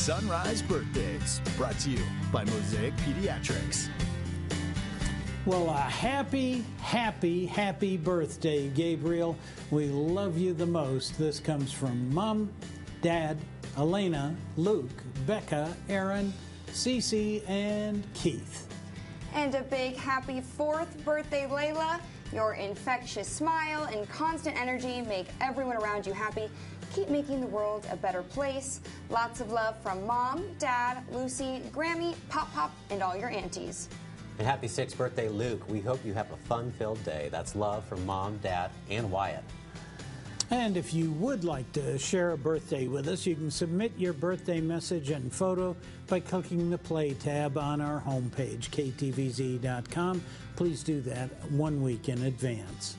Sunrise Birthdays, brought to you by Mosaic Pediatrics. Well, a happy, happy, happy birthday, Gabriel. We love you the most. This comes from Mom, Dad, Elena, Luke, Becca, Aaron, Cece, and Keith. And a big happy fourth birthday, Layla. Your infectious smile and constant energy make everyone around you happy. Keep making the world a better place. Lots of love from Mom, Dad, Lucy, Grammy, Pop Pop, and all your aunties. And happy sixth birthday, Luke. We hope you have a fun filled day. That's love from Mom, Dad, and Wyatt. And if you would like to share a birthday with us, you can submit your birthday message and photo by clicking the Play tab on our homepage, ktvz.com. Please do that one week in advance.